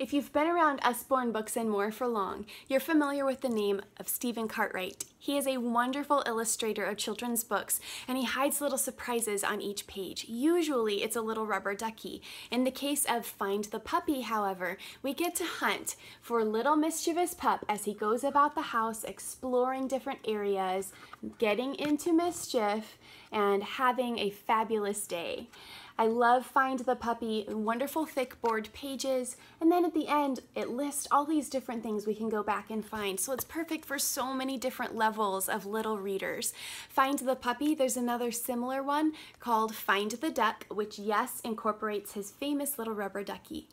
If you've been around Usborne Books and More for long, you're familiar with the name of Stephen Cartwright. He is a wonderful illustrator of children's books, and he hides little surprises on each page. Usually it's a little rubber ducky. In the case of Find the Puppy, however, we get to hunt for a little mischievous pup as he goes about the house exploring different areas, getting into mischief, and having a fabulous day. I love Find the Puppy, wonderful thick board pages, and then at the end it lists all these different things we can go back and find. So it's perfect for so many different levels of little readers. Find the Puppy, there's another similar one called Find the Duck, which yes, incorporates his famous little rubber ducky.